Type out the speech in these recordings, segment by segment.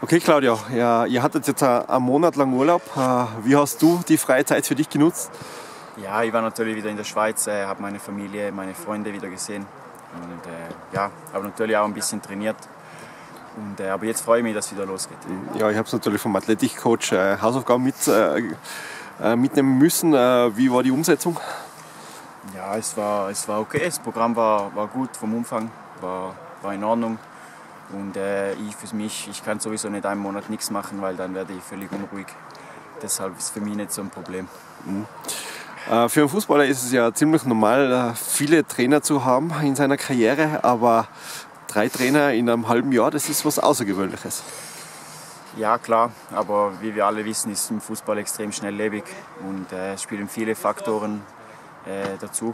Okay, Claudia, ja, ihr hattet jetzt einen Monat lang Urlaub. Äh, wie hast du die freie Zeit für dich genutzt? Ja, ich war natürlich wieder in der Schweiz, äh, habe meine Familie, meine Freunde wieder gesehen und äh, ja, habe natürlich auch ein bisschen trainiert. Und, äh, aber jetzt freue ich mich, dass es wieder losgeht. Ja, ich habe es natürlich vom Athletikcoach äh, Hausaufgaben mit, äh, mitnehmen müssen. wie war die Umsetzung? Ja, es war, es war okay. Das Programm war, war gut vom Umfang, war, war in Ordnung. Und äh, ich für mich, ich kann sowieso nicht einen Monat nichts machen, weil dann werde ich völlig unruhig. Deshalb ist es für mich nicht so ein Problem. Mhm. Äh, für einen Fußballer ist es ja ziemlich normal, äh, viele Trainer zu haben in seiner Karriere, aber drei Trainer in einem halben Jahr, das ist was Außergewöhnliches. Ja, klar, aber wie wir alle wissen, ist im Fußball extrem schnelllebig und äh, es spielen viele Faktoren äh, dazu.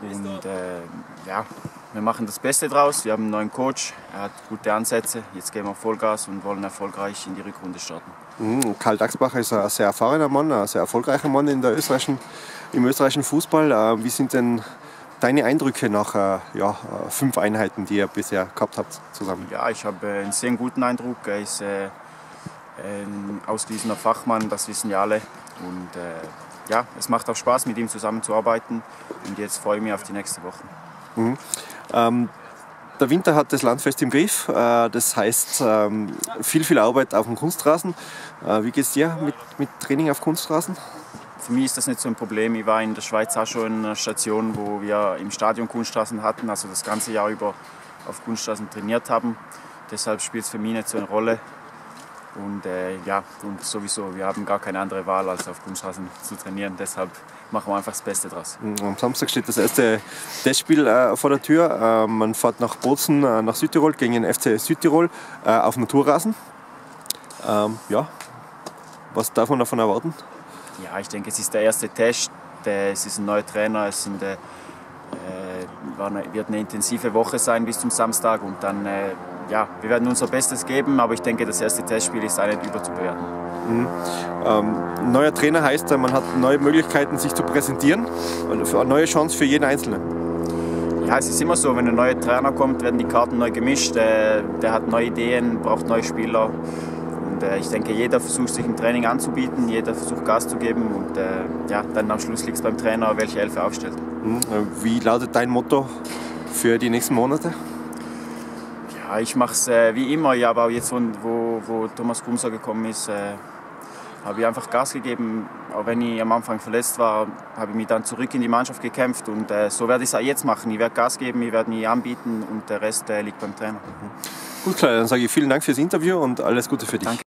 Und äh, ja, wir machen das Beste draus. Wir haben einen neuen Coach, er hat gute Ansätze. Jetzt gehen wir Vollgas und wollen erfolgreich in die Rückrunde starten. Mhm. Karl Dachsbacher ist ein sehr erfahrener Mann, ein sehr erfolgreicher Mann in der österreichischen, im österreichischen Fußball. Äh, wie sind denn deine Eindrücke nach äh, ja, fünf Einheiten, die ihr bisher gehabt habt zusammen? Ja, ich habe einen sehr guten Eindruck. Er ist äh, ein ausgewiesener Fachmann, das wissen ja alle. Und ja, es macht auch Spaß, mit ihm zusammenzuarbeiten. Und jetzt freue ich mich auf die nächste Woche. Mhm. Ähm, der Winter hat das Land fest im Griff. Äh, das heißt, ähm, viel, viel Arbeit auf dem Kunstrasen. Äh, wie geht es dir mit, mit Training auf Kunstrasen? Für mich ist das nicht so ein Problem. Ich war in der Schweiz auch schon in einer Station, wo wir im Stadion Kunststraßen hatten, also das ganze Jahr über auf Kunststraßen trainiert haben. Deshalb spielt es für mich nicht so eine Rolle. Und äh, ja, und sowieso, wir haben gar keine andere Wahl, als auf Kunstrasen zu trainieren. Deshalb machen wir einfach das Beste draus. Mhm, am Samstag steht das erste Testspiel äh, vor der Tür. Äh, man fährt nach Bozen, äh, nach Südtirol, gegen den FC Südtirol äh, auf Naturrasen. Ähm, ja, was darf man davon erwarten? Ja, ich denke, es ist der erste Test. Es ist ein neuer Trainer. Es sind, äh, wird eine intensive Woche sein bis zum Samstag und dann äh, ja, wir werden unser Bestes geben, aber ich denke, das erste Testspiel ist auch nicht überzubewerten. Mhm. Ähm, neuer Trainer heißt, man hat neue Möglichkeiten, sich zu präsentieren, eine neue Chance für jeden Einzelnen. Ja, es ist immer so, wenn ein neuer Trainer kommt, werden die Karten neu gemischt. Äh, der hat neue Ideen, braucht neue Spieler. Und äh, ich denke, jeder versucht sich im Training anzubieten, jeder versucht Gas zu geben und äh, ja, dann am Schluss liegt es beim Trainer, welche Elfe aufstellt. Mhm. Wie lautet dein Motto für die nächsten Monate? Ja, ich mache es äh, wie immer, ja, aber jetzt, wo, wo Thomas Gumser gekommen ist, äh, habe ich einfach Gas gegeben. Auch wenn ich am Anfang verletzt war, habe ich mich dann zurück in die Mannschaft gekämpft und äh, so werde ich es auch jetzt machen. Ich werde Gas geben, ich werde mich anbieten und der Rest äh, liegt beim Trainer. Gut, klar, dann sage ich vielen Dank fürs Interview und alles Gute für dich. Danke.